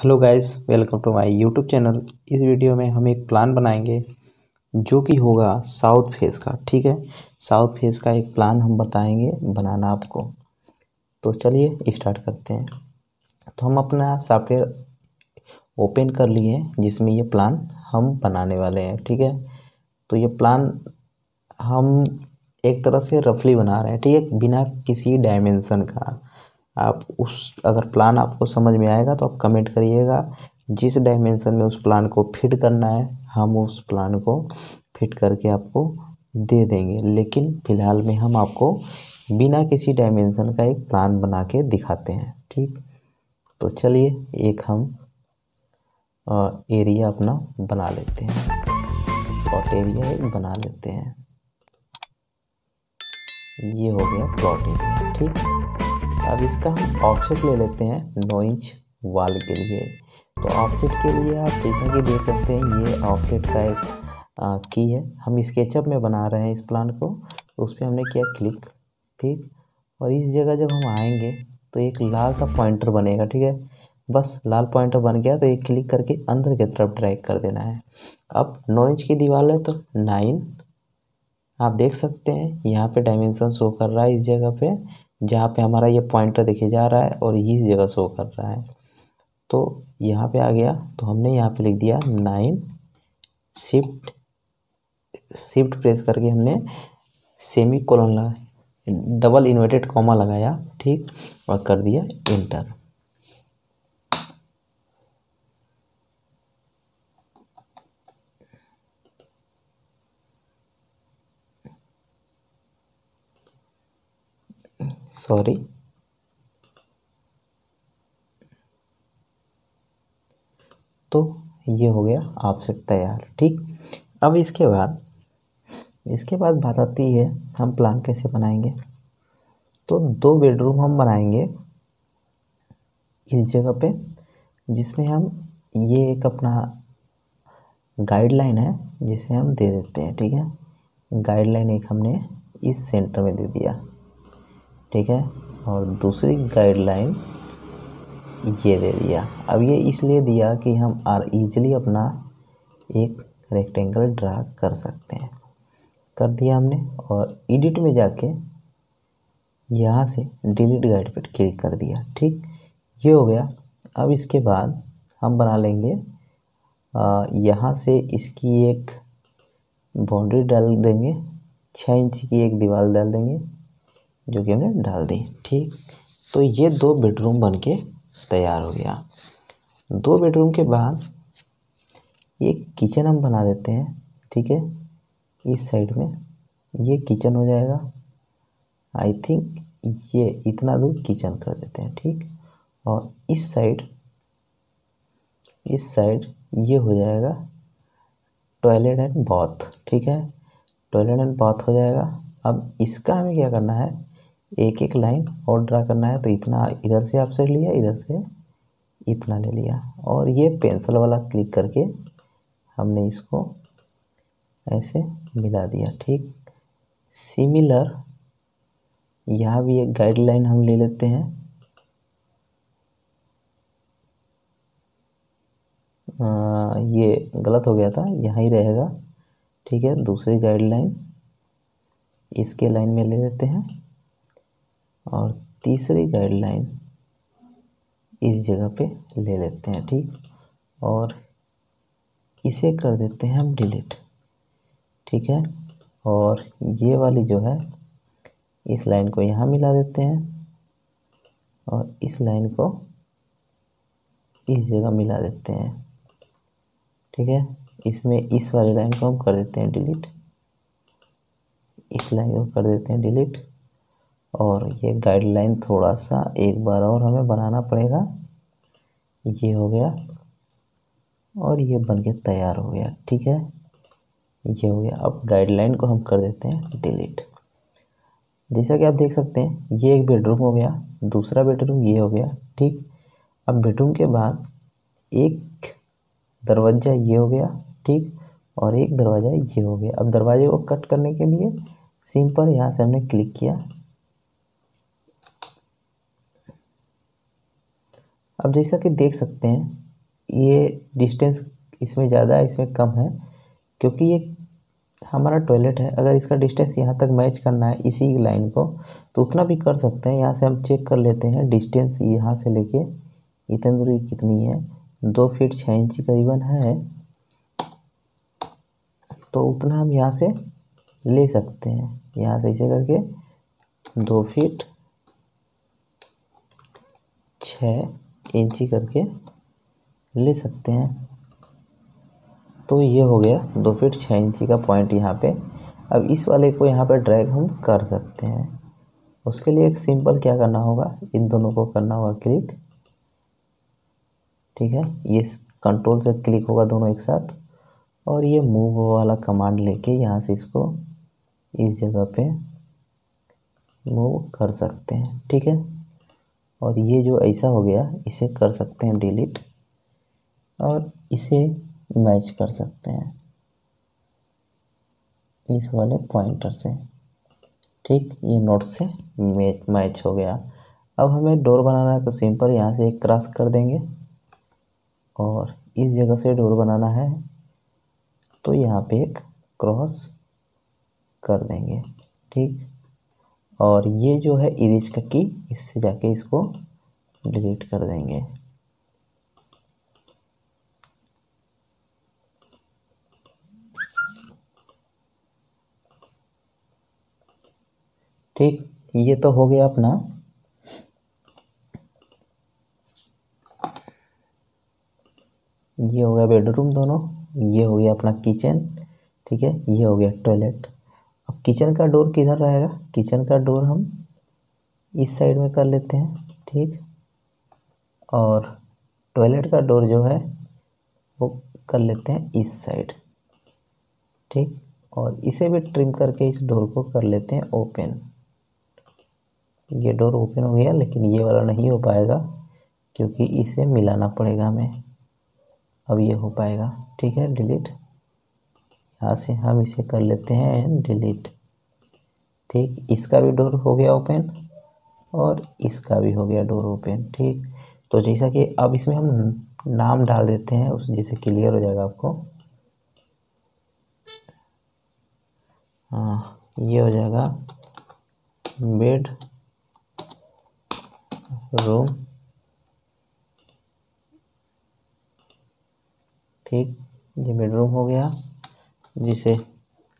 Hello guys welcome to my YouTube channel इस video में हम एक प्लान बनाएँगे, जो कि होगा साउथ फेस का, ठीक है? साउथ फेस का एक प्लान हम बताएँगे बनाना आपको। तो चलिए स्टार्ट करते हैं। तो हम अपना सॉफ्टवेयर ओपन कर लिए जिसमें ये प्लान हम बनाने वाले हैं, ठीक है? तो ये प्लान हम एक तरह से रफली बना रहे हैं, ठीक है? बिना किसी डायमेंसन का। आप उस, अगर प्लान आपको समझ में आएगा तो आप कमेंट करिएगा। जिस डायमेंशन में उस प्लान को फिट करना है, हम उस प्लान को फिट करके आपको दे देंगे। लेकिन फ़िलहाल में हम आपको बिना किसी डायमेंशन का एक प्लान बना के दिखाते हैं, ठीक? तो चलिए, एक हम एरिया अपना बना लेते हैं। प्लॉट एरिया एक बना लेते हैं। ये हो गया प्लॉट एरिया ठीक? अब इसका हम ऑफसेट ले लेते हैं नौ इंच वाल के लिए। तो ऑफसेट के लिए आप जैसा कि देख सकते हैं, ये ऑफसेट का एक की है। हम स्केचअप में बना रहे हैं इस प्लान को। तो उस पर हमने किया क्लिक ठीक? और इस जगह जब हम आएँगे तो एक लाल सा पॉइंटर बनेगा, ठीक है? बस लाल पॉइंटर बन गया तो एक क्लिक करके अंदर की तरफ़ ड्रैग कर देना है। अब नौ इंच की दीवार है तो नाइन आप देख सकते हैं, यहाँ पे डायमेंशन शो कर रहा है इस जगह पे, जहाँ पे हमारा ये पॉइंटर देखे जा रहा है और इस जगह शो कर रहा है। तो यहाँ पे आ गया तो हमने यहाँ पे लिख दिया नाइन शिफ्ट शिफ्ट प्रेस करके हमने सेमी कोलन लगा डबल इन्वर्टेड कॉमा लगाया, ठीक, और कर दिया इंटर सॉरी तो ये हो गया आपसे तैयार, ठीक? अब इसके बाद इसके बाद बात आती है हम प्लान कैसे बनाएँगे। तो दो बेडरूम हम बनाएँगे इस जगह पे, जिसमें हम ये एक अपना गाइडलाइन है, जिसे हम दे देते हैं, ठीक है? गाइडलाइन एक हमने इस सेंटर में दे दिया। ठीक है? और दूसरी गाइडलाइन ये दे दिया। अब ये इसलिए दिया कि हम आर ईजली अपना एक रेक्टेंगल ड्रा कर सकते हैं। कर दिया हमने और एडिट में जाके यहाँ से डिलीट गाइड पर क्लिक कर दिया। ठीक? ये हो गया। अब इसके बाद हम बना लेंगे यहाँ से इसकी एक बाउंड्री डाल देंगे छः इंच की एक दीवार डाल देंगे। जो कि हमने डाल दी, ठीक? तो ये दो बेडरूम बन के तैयार हो गया। दो बेडरूम के बाद एक किचन हम बना देते हैं, ठीक है? इस साइड में ये किचन हो जाएगा। आई थिंक ये इतना दूर किचन कर देते हैं, ठीक? और इस साइड इस साइड ये हो जाएगा टॉयलेट एंड बाथ ठीक है? टॉयलेट एंड बाथ हो जाएगा। अब इसका हमें क्या करना है? एक एक लाइन और ड्रा करना है तो इतना इधर से आपसे लिया इधर से इतना ले लिया। और ये पेंसिल वाला क्लिक करके हमने इसको ऐसे मिला दिया ठीक? सिमिलर यहाँ भी एक गाइडलाइन हम ले लेते हैं। आ, ये गलत हो गया था यहाँ ही रहेगा ठीक है? दूसरी गाइडलाइन इसके लाइन में ले लेते हैं। और तीसरी गाइडलाइन इस जगह पे ले लेते हैं, ठीक? और इसे कर देते हैं हम डिलीट ठीक है? और ये वाली जो है, इस लाइन को यहाँ मिला देते हैं और इस लाइन को इस जगह मिला देते हैं, ठीक है? इसमें इस वाली लाइन को हम कर देते हैं डिलीट इस लाइन को कर देते हैं डिलीट और ये गाइडलाइन थोड़ा सा एक बार और हमें बनाना पड़ेगा। ये हो गया और ये बन के तैयार हो गया, ठीक है? ये हो गया। अब गाइडलाइन को हम कर देते हैं डिलीट जैसा कि आप देख सकते हैं, ये एक बेडरूम हो गया, दूसरा बेडरूम ये हो गया, ठीक? अब बेडरूम के बाद एक दरवाज़ा ये हो गया, ठीक? और एक दरवाज़ा ये हो गया। अब दरवाजे को कट करने के लिए सिंपल यहाँ से हमने क्लिक किया। अब जैसा कि देख सकते हैं, ये डिस्टेंस इसमें ज़्यादा है, इसमें कम है, क्योंकि ये हमारा टॉयलेट है। अगर इसका डिस्टेंस यहाँ तक मैच करना है इसी लाइन को तो उतना भी कर सकते हैं। यहाँ से हम चेक कर लेते हैं डिस्टेंस यहाँ से लेके इतनी दूरी कितनी है? दो फीट छः इंची करीबन है। तो उतना हम यहाँ से ले सकते हैं। यहाँ से इसे करके दो फीट छः इंची करके ले सकते हैं। तो ये हो गया दो फीट छः इंची का पॉइंट यहाँ पे। अब इस वाले को यहाँ पे ड्रैग हम कर सकते हैं। उसके लिए एक सिंपल क्या करना होगा? इन दोनों को करना होगा क्लिक ठीक है? ये कंट्रोल से क्लिक होगा दोनों एक साथ। और ये मूव वाला कमांड लेके यहाँ से इसको इस जगह पे मूव कर सकते हैं। ठीक है? और ये जो ऐसा हो गया, इसे कर सकते हैं डिलीट और इसे मैच कर सकते हैं इस वाले पॉइंटर से। ठीक, ये नोट से मैच मैच हो गया। अब हमें डोर बनाना है तो सिंपल यहाँ से एक क्रॉस कर देंगे और इस जगह से डोर बनाना है तो यहाँ पे एक क्रॉस कर देंगे। ठीक और ये जो है इरेज का की इससे जाके इसको डिलीट कर देंगे। ठीक, ये तो हो गया अपना। ये हो गया बेडरूम दोनों, ये हो गया अपना किचन, ठीक है, ये हो गया टॉयलेट। किचन का डोर किधर रहेगा? किचन का डोर हम इस साइड में कर लेते हैं, ठीक? और टॉयलेट का डोर जो है, वो कर लेते हैं इस साइड, ठीक? और इसे भी ट्रिम करके इस डोर को कर लेते हैं ओपन। ये डोर ओपन हो गया, लेकिन ये वाला नहीं हो पाएगा, क्योंकि इसे मिलाना पड़ेगा हमें। अब ये हो पाएगा, ठीक है? डिलीट। यहाँ से हम इसे कर लेते हैं डिलीट ठीक, इसका भी डोर हो गया ओपन और इसका भी हो गया डोर ओपन ठीक तो जैसा कि अब इसमें हम नाम डाल देते हैं, उस जैसे क्लियर हो जाएगा आपको। हाँ ये हो जाएगा बेड रूम ठीक, ये बेडरूम हो गया। जिसे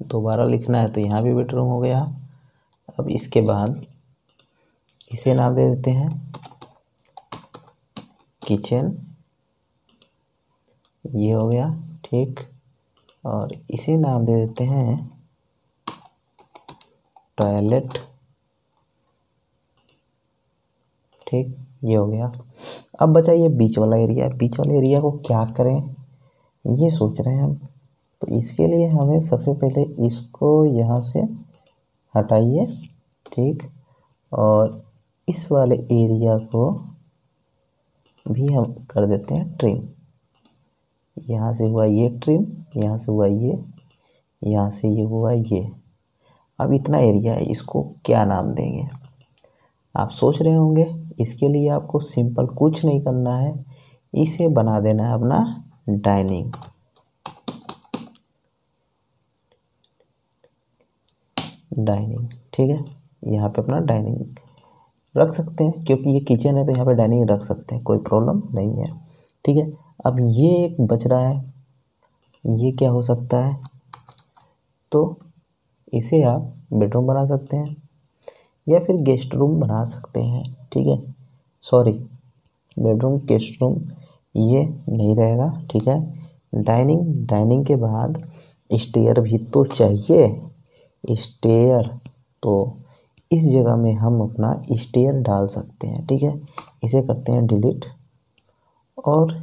दोबारा लिखना है तो यहाँ भी बेडरूम हो गया। अब इसके बाद इसे नाम दे देते हैं। किचन ये हो गया, ठीक। और इसे नाम दे देते हैं। टॉयलेट ठीक, ये हो गया। अब बचा ये बीच वाला एरिया बीच वाले एरिया को क्या करें, ये सोच रहे हैं हम। तो इसके लिए हमें सबसे पहले इसको यहाँ से हटाइए, ठीक? और इस वाले एरिया को भी हम कर देते हैं ट्रिम यहाँ से हुआ ये ट्रिम यहाँ से हुआ ये, यहाँ से ये हुआ ये। अब इतना एरिया है, इसको क्या नाम देंगे? आप सोच रहे होंगे, इसके लिए आपको सिंपल कुछ नहीं करना है। इसे बना देना है अपना डाइनिंग डाइनिंग, ठीक है? यहाँ पे अपना डाइनिंग रख सकते हैं, क्योंकि ये किचन है तो यहाँ पे डाइनिंग रख सकते हैं, कोई प्रॉब्लम नहीं है, ठीक है? अब ये एक बच रहा है, ये क्या हो सकता है? तो इसे आप बेडरूम बना सकते हैं, या फिर गेस्ट रूम बना सकते हैं, ठीक है? सॉरी, बेडरूम, गेस्ट रूम, ये नहीं रहेगा, ठीक है? डाइनिंग डाइनिंग के बाद स्टेयर भी तो चाहिए स्टेयर तो इस जगह में हम अपना स्टेयर डाल सकते हैं, ठीक है? इसे करते हैं डिलीट और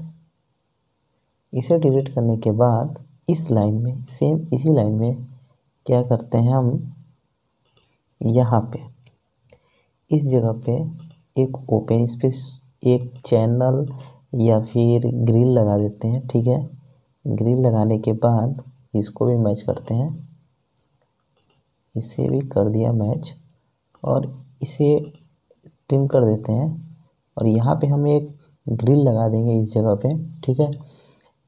इसे डिलीट करने के बाद इस लाइन में सेम इसी लाइन में क्या करते हैं हम? यहाँ पे, इस जगह पे एक ओपन स्पेस एक चैनल या फिर ग्रिल लगा देते हैं, ठीक है? ग्रिल लगाने के बाद इसको भी मैच करते हैं। इसे भी कर दिया मैच, और इसे ट्रिम कर देते हैं। और यहाँ पे हम एक ग्रिल लगा देंगे इस जगह पे, ठीक है?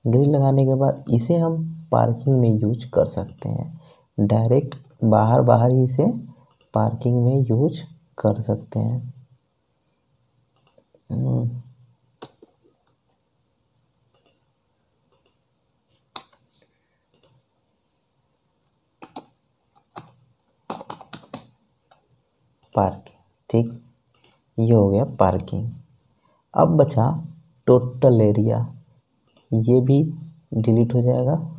ग्रिल लगाने के बाद इसे हम पार्किंग में यूज़ कर सकते हैं। डायरेक्ट बाहर बाहर ही इसे पार्किंग में यूज़ कर सकते हैं। पार्किंग ठीक? ये हो गया पार्किंग। अब बचा टोटल एरिया। ये भी डिलीट हो जाएगा।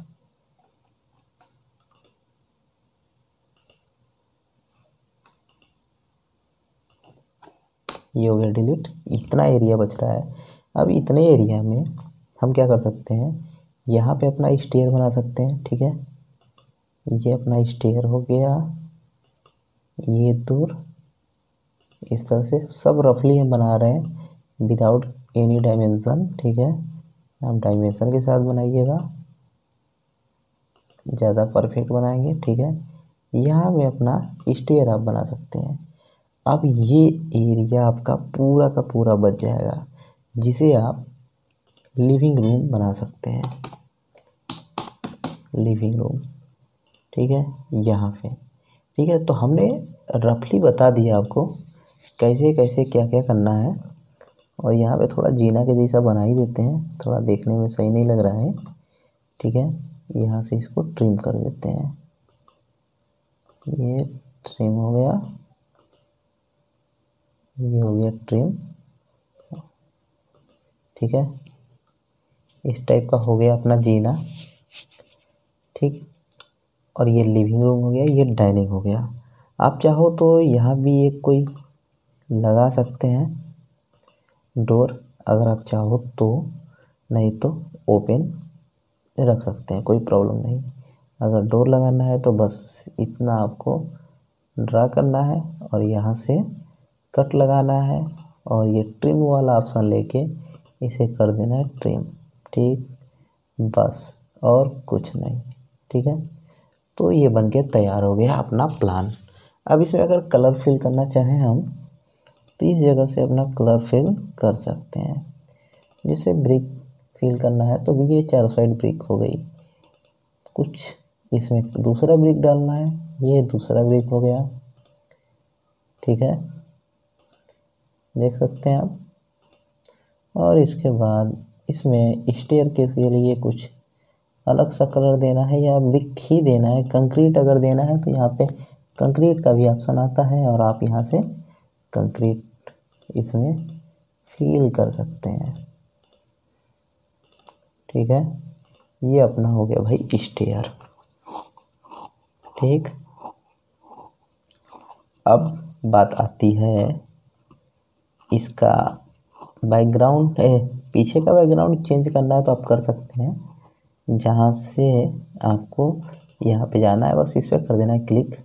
ये हो गया डिलीट। इतना एरिया बच रहा है। अब इतने एरिया में हम क्या कर सकते हैं? यहाँ पे अपना स्टेयर बना सकते हैं, ठीक है? ये अपना स्टेयर हो गया। ये दूर। इस तरह से सब रफली हम बना रहे हैं विदाउट एनी डायमेंशन ठीक है? आप डायमेंशन के साथ बनाइएगा। ज़्यादा परफेक्ट बनाएँगे, ठीक है? यहाँ में अपना स्टेयर आप बना सकते हैं। अब ये एरिया आपका पूरा का पूरा बच जाएगा, जिसे आप लिविंग रूम बना सकते हैं। लिविंग रूम ठीक है? यहाँ पे, ठीक है? तो हमने रफली बता दिया आपको कैसे कैसे, क्या क्या करना है। और यहाँ पे थोड़ा जीना के जैसा बना ही देते हैं। थोड़ा देखने में सही नहीं लग रहा है। ठीक है, यहाँ से इसको ट्रिम कर देते हैं। ये ट्रिम हो गया। ये हो गया ट्रिम ठीक है, इस टाइप का हो गया अपना जीना। ठीक, और ये लिविंग रूम हो गया, ये डाइनिंग हो गया। आप चाहो तो यहाँ भी एक कोई लगा सकते हैं। डोर अगर आप चाहो तो नहीं तो ओपन रख सकते हैं, कोई प्रॉब्लम नहीं। अगर डोर लगाना है तो बस इतना आपको ड्रा करना है और यहाँ से कट लगाना है और ये ट्रिम वाला ऑप्शन लेके इसे कर देना है ट्रिम ठीक, बस और कुछ नहीं। ठीक है? तो ये बन के तैयार हो गया अपना प्लान अब इसमें अगर कलर फिल करना चाहें हम इस जगह से अपना कलर फिल कर सकते हैं। जैसे ब्रिक फिल करना है तो ये चारों साइड ब्रिक हो गई। कुछ इसमें दूसरा ब्रिक डालना है, ये दूसरा ब्रिक हो गया। ठीक है? देख सकते हैं आप। और इसके बाद इसमें स्टेयर केस के लिए कुछ अलग सा कलर देना है, या ब्रिक ही देना है। कंक्रीट अगर देना है तो यहाँ पे कंक्रीट का भी ऑप्शन आता है, और आप यहाँ से कंक्रीट इसमें फील कर सकते हैं। ठीक है? ये अपना हो गया भाई स्टेयर ठीक? अब बात आती है इसका बैकग्राउंड पीछे का बैकग्राउंड चेंज करना है तो आप कर सकते हैं। जहाँ से आपको यहाँ पे जाना है, बस इस पर कर देना है क्लिक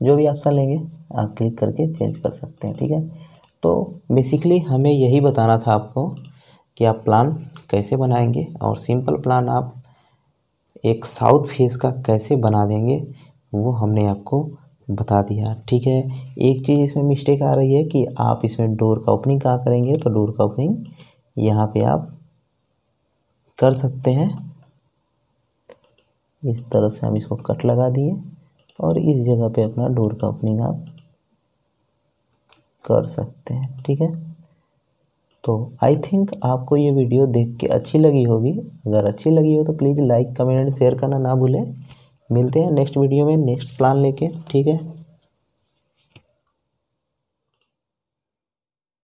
जो भी ऑप्शन लेंगे, आप क्लिक करके चेंज कर सकते हैं, ठीक है? तो बेसिकली हमें यही बताना था आपको कि आप प्लान कैसे बनाएँगे और सिंपल प्लान आप एक साउथ फेस का कैसे बना देंगे, वो हमने आपको बता दिया। ठीक है? एक चीज़ इसमें मिस्टेक आ रही है कि आप इसमें डोर का ओपनिंग कहाँ करेंगे? तो डोर का ओपनिंग यहाँ पे आप कर सकते हैं। इस तरह से हम इसको कट लगा दिए और इस जगह पे अपना डोर का ओपनिंग आप कर सकते हैं, ठीक है? तो आई थिंक आपको ये वीडियो देख के अच्छी लगी होगी। अगर अच्छी लगी हो तो प्लीज़ लाइक कमेंट शेयर करना ना भूलें। मिलते हैं नेक्स्ट वीडियो में नेक्स्ट प्लान लेके, ठीक है?